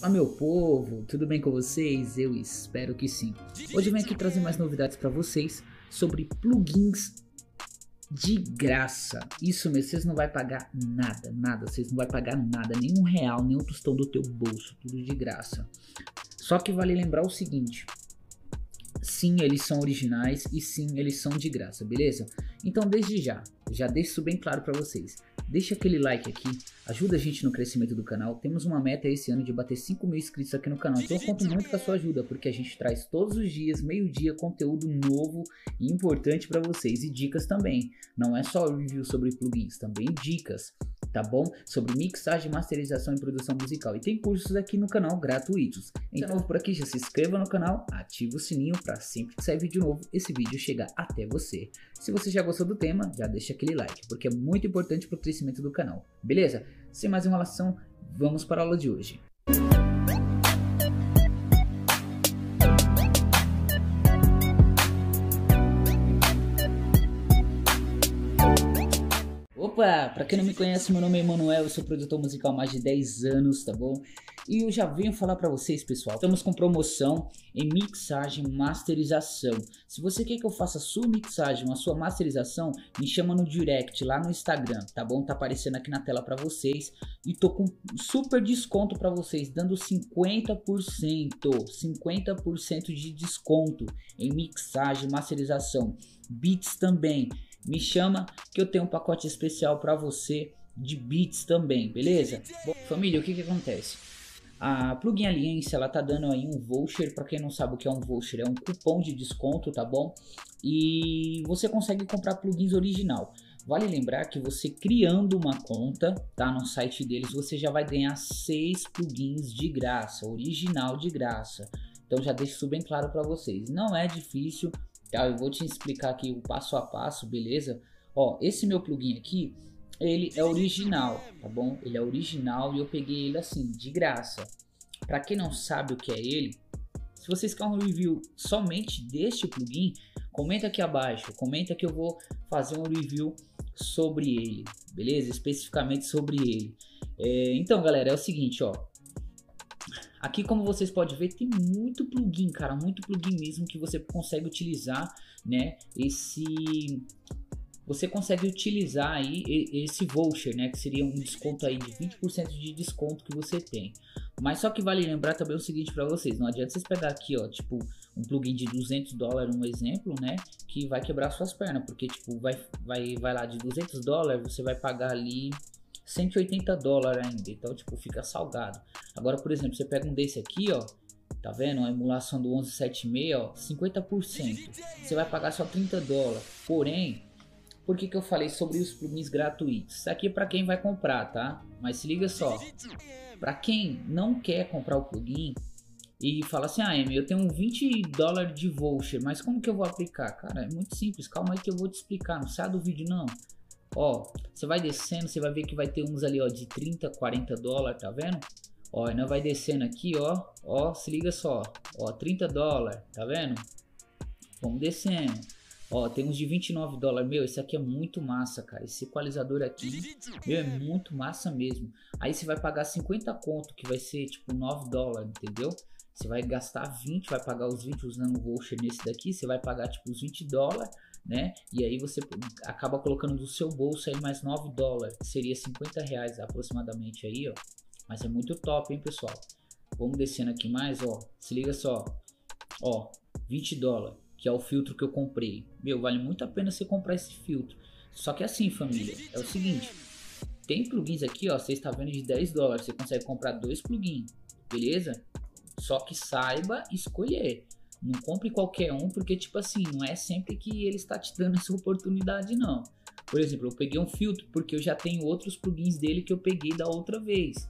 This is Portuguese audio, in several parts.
Olá meu povo, tudo bem com vocês? Eu espero que sim. Hoje eu venho aqui trazer mais novidades para vocês sobre plugins de graça. Isso mesmo, vocês não vai pagar nada, nada, vocês não vai pagar nada, nenhum real, nenhum tostão do teu bolso, tudo de graça. Só que vale lembrar o seguinte, sim, eles são originais e sim, eles são de graça, beleza? Então desde já, já deixo bem claro para vocês. Deixa aquele like aqui, ajuda a gente no crescimento do canal. Temos uma meta esse ano de bater 5 mil inscritos aqui no canal. Então eu conto muito com a sua ajuda, porque a gente traz todos os dias, meio-dia, conteúdo novo e importante para vocês. E dicas também. Não é só review sobre plugins, também dicas tá bom? Sobre mixagem, masterização e produção musical. E tem cursos aqui no canal gratuitos. Então, novo por aqui, já se inscreva no canal, ative o sininho para sempre que sair vídeo novo, esse vídeo chegar até você. Se você já gostou do tema, já deixa aquele like, porque é muito importante para o crescimento do canal. Beleza? Sem mais enrolação, vamos para a aula de hoje. Pra quem não me conhece, meu nome é Emanuel, eu sou produtor musical há mais de 10 anos, tá bom? E eu já venho falar para vocês, pessoal, estamos com promoção em mixagem, masterização. Se você quer que eu faça a sua mixagem, a sua masterização, me chama no direct lá no Instagram, tá bom? Tá aparecendo aqui na tela para vocês e tô com super desconto para vocês, dando 50%, 50% de desconto em mixagem, masterização, beats também me chama que eu tenho um pacote especial para você de beats também, beleza? Bom, família, o que que acontece? A Plugin Alliance, ela tá dando aí um voucher, para quem não sabe o que é um voucher, é um cupom de desconto, tá bom? E você consegue comprar plugins original. Vale lembrar que você criando uma conta, tá, no site deles, você já vai ganhar seis plugins de graça, original de graça. Então já deixo isso bem claro para vocês. Não é difícil, Tá, eu vou te explicar aqui o passo a passo, beleza? Ó, esse meu plugin aqui, ele é original, tá bom? Ele é original e eu peguei ele assim, de graça. Para quem não sabe o que é ele, se vocês querem um review somente deste plugin, comenta aqui abaixo, comenta que eu vou fazer um review sobre ele, beleza? Especificamente sobre ele. É, então, galera, é o seguinte, ó. Aqui, como vocês podem ver, tem muito plugin, cara, muito plugin mesmo que você consegue utilizar, né? Esse você consegue utilizar aí esse voucher, né, que seria um desconto aí de 20% de desconto que você tem. Mas só que vale lembrar também o seguinte para vocês, não adianta vocês pegar aqui, ó, tipo, um plugin de 200 dólares, um exemplo, né, que vai quebrar suas pernas, porque tipo, vai vai vai lá de 200 dólares, você vai pagar ali 180 dólares ainda, então tipo fica salgado. Agora, por exemplo, você pega um desse aqui, ó, tá vendo? A emulação do 1176, ó, 50%. Você vai pagar só 30 dólares. Porém, por que, que eu falei sobre os plugins gratuitos? Isso aqui é para quem vai comprar, tá? Mas se liga só, para quem não quer comprar o plugin e fala assim, ah, Amy, eu tenho 20 dólares de voucher, mas como que eu vou aplicar? Cara, é muito simples, calma aí que eu vou te explicar, não sai do vídeo não. Ó, você vai descendo, você vai ver que vai ter uns ali, ó, de 30, 40 dólares, tá vendo? Ó, nós vai descendo aqui, ó, ó, se liga só, ó, 30 dólares, tá vendo? Vamos descendo. Ó, tem uns de 29 dólares. Meu, esse aqui é muito massa, cara. Esse equalizador aqui, meu, é muito massa mesmo. Aí você vai pagar 50 conto, que vai ser tipo 9 dólares, entendeu? Você vai gastar 20, vai pagar os 20 usando o voucher nesse daqui. Você vai pagar tipo os 20 dólares né? E aí você acaba colocando do seu bolso aí mais 9 dólares, seria 50 reais aproximadamente aí, ó. Mas é muito top, hein, pessoal? Vamos descendo aqui mais, ó. Se liga só, ó, 20 dólares, que é o filtro que eu comprei. Meu, vale muito a pena você comprar esse filtro. Só que assim, família, é o seguinte, tem plugins aqui, ó, você está vendo de 10 dólares, você consegue comprar dois plugins, beleza? Só que saiba escolher. Não compre qualquer um, porque, tipo assim, não é sempre que ele está te dando essa oportunidade, não. Por exemplo, eu peguei um filtro porque eu já tenho outros plugins dele que eu peguei da outra vez.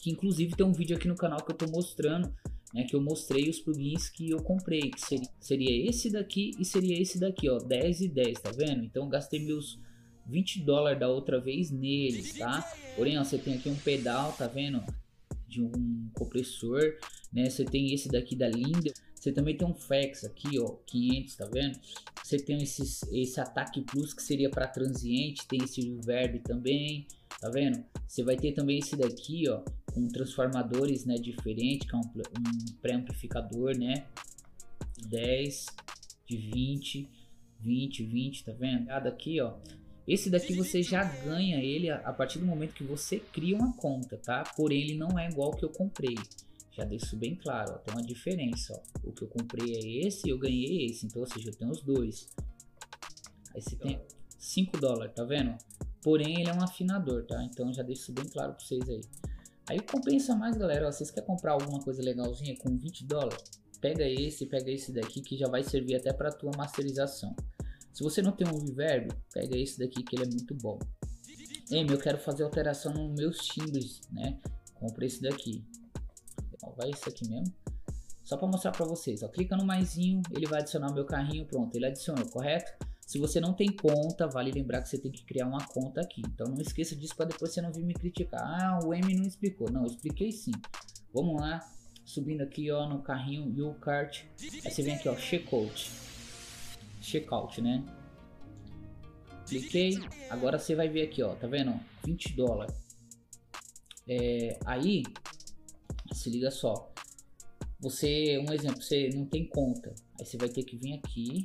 Que inclusive tem um vídeo aqui no canal que eu tô mostrando, né? Que eu mostrei os plugins que eu comprei. Que seria, seria esse daqui e seria esse daqui, ó. 10 e 10, tá vendo? Então eu gastei meus 20 dólares da outra vez neles, tá? Porém, ó, você tem aqui um pedal, tá vendo? De um compressor, né? Você tem esse daqui da Linda. Você também tem um fax aqui, ó, 500, tá vendo? Você tem esses, esse ataque plus que seria para transiente, tem esse reverb também, tá vendo? Você vai ter também esse daqui, ó, com transformadores, né, diferente, que é um, um pré-amplificador, né, 10, de 20, 20, 20, tá vendo? Aqui, ó, esse daqui você já ganha ele a partir do momento que você cria uma conta, tá? Porém, ele não é igual que eu comprei. Já deixo bem claro, ó. Tem uma diferença, ó. O que eu comprei é esse e eu ganhei esse. Então, ou seja, eu tenho os dois. Aí você tem 5 dólares, tá vendo? Porém, ele é um afinador, tá? Então, já deixo bem claro pra vocês aí. Aí compensa mais, galera. Ó, vocês querem comprar alguma coisa legalzinha com 20 dólares? Pega esse, pega esse daqui que já vai servir até para tua masterização. Se você não tem um reverb, pega esse daqui que ele é muito bom. Ei, eu quero fazer alteração nos meus timbres, né? Compre esse daqui. Vai esse aqui mesmo. Só para mostrar para vocês, ó. Clica no maisinho, ele vai adicionar o meu carrinho, pronto, ele adicionou, correto? Se você não tem conta, vale lembrar que você tem que criar uma conta aqui. Então não esqueça disso para depois você não vir me criticar. Ah, o M não explicou. Não, eu expliquei sim. Vamos lá, subindo aqui ó no carrinho e o. Aí você vem aqui ó, checkout checkout, né? Cliquei, agora você vai ver aqui, ó, tá vendo? 20 dólares. É, aí, se liga só. Você, um exemplo, você não tem conta, aí você vai ter que vir aqui,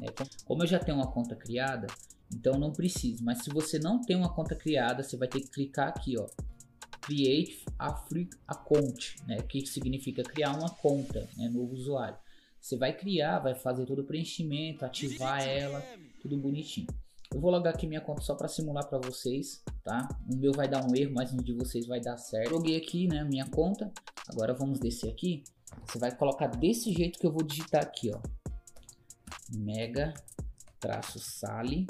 né? Como eu já tenho uma conta criada, então não preciso. Mas se você não tem uma conta criada, você vai ter que clicar aqui, ó, Create a Free Account, né? Que significa criar uma conta, né? Novo usuário. Você vai criar, vai fazer todo o preenchimento, ativar ela, tudo bonitinho. Eu vou logar aqui minha conta só para simular para vocês, tá? O meu vai dar um erro, mas no de vocês vai dar certo. Loguei aqui, né, minha conta. Agora vamos descer aqui. Você vai colocar desse jeito que eu vou digitar aqui, ó. Mega traço sale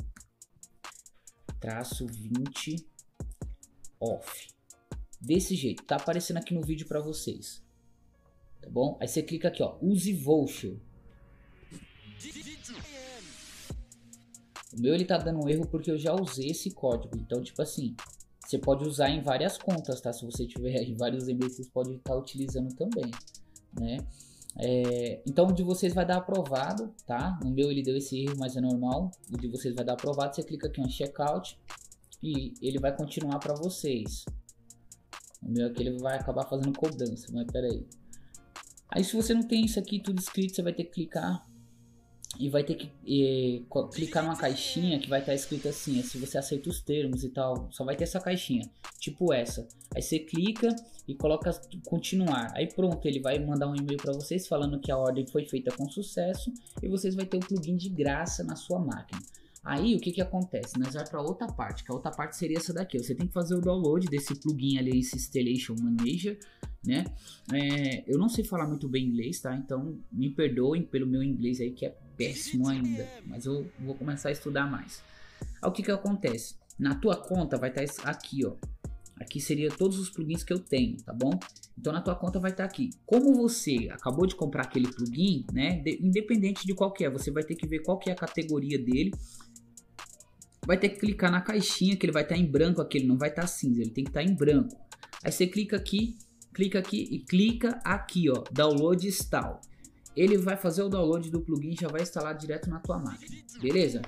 traço 20 off. Desse jeito, tá aparecendo aqui no vídeo para vocês tá bom? Aí você clica aqui, ó, use voucher. O meu ele tá dando um erro porque eu já usei esse código. Então, tipo assim, você pode usar em várias contas, tá? Se você tiver vários e-mails, você pode estar utilizando também, né? É, então, o de vocês vai dar aprovado, tá? No meu ele deu esse erro, mas é normal. O de vocês vai dar aprovado. Você clica aqui em checkout e ele vai continuar para vocês. O meu aqui ele vai acabar fazendo cobrança, mas peraí. Aí se você não tem isso aqui tudo escrito, você vai ter que clicar e vai ter que eh, clicar numa caixinha que vai estar tá escrito assim, é, se você aceita os termos e tal, só vai ter essa caixinha, tipo essa. Aí você clica e coloca continuar. Aí pronto, ele vai mandar um e-mail para vocês falando que a ordem foi feita com sucesso e vocês vai ter o plugin de graça na sua máquina. Aí o que que acontece? Nós vamos para outra parte, que a outra parte seria essa daqui. Você tem que fazer o download desse plugin ali, esse Installation Manager, né? É, eu não sei falar muito bem inglês, tá? Então me perdoem pelo meu inglês aí que é péssimo ainda, mas eu vou começar a estudar mais. Aí o que que acontece? Na tua conta vai estar tá aqui, ó. Aqui seria todos os plugins que eu tenho, tá bom? Então na tua conta vai estar tá aqui. Como você acabou de comprar aquele plugin, né? De, independente de qual é, você vai ter que ver qual é a categoria dele vai ter que clicar na caixinha que ele vai estar tá em branco aqui, ele não vai estar tá cinza, ele tem que estar tá em branco. Aí você clica aqui, clica aqui e clica aqui, ó, download install. Ele vai fazer o download do plugin e já vai instalar direto na tua máquina, beleza?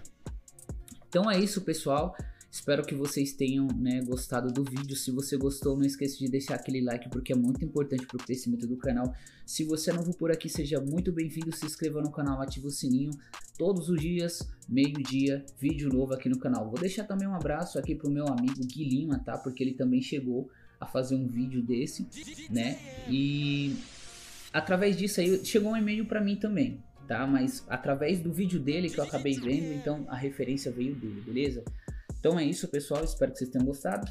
Então é isso, pessoal. Espero que vocês tenham né, gostado do vídeo. Se você gostou, não esqueça de deixar aquele like porque é muito importante para o crescimento do canal. Se você é novo por aqui, seja muito bem-vindo. Se inscreva no canal, ative o sininho. Todos os dias, meio-dia, vídeo novo aqui no canal. Vou deixar também um abraço aqui para o meu amigo Gui Lima, tá? Porque ele também chegou a fazer um vídeo desse, né? E através disso aí chegou um e-mail para mim também, tá? Mas através do vídeo dele que eu acabei vendo, então a referência veio dele, beleza? Então é isso, pessoal. Espero que vocês tenham gostado.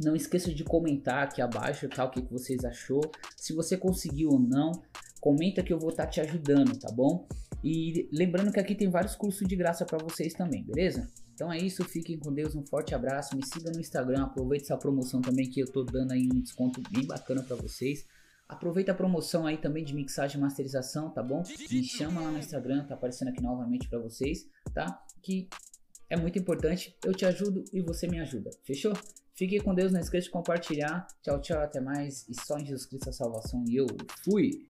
Não esqueça de comentar aqui abaixo tá, o que, que vocês achou. Se você conseguiu ou não, comenta que eu vou estar tá te ajudando, tá bom? E lembrando que aqui tem vários cursos de graça para vocês também, beleza? Então é isso, fiquem com Deus, um forte abraço, me siga no Instagram, aproveite essa promoção também que eu tô dando aí um desconto bem bacana para vocês. Aproveita a promoção aí também de mixagem e masterização, tá bom? Me chama lá no Instagram, tá aparecendo aqui novamente para vocês, tá? Que é muito importante. Eu te ajudo e você me ajuda. Fechou? Fique com Deus, não esqueça de compartilhar. Tchau, tchau, até mais. E só em Jesus Cristo a salvação. E eu fui!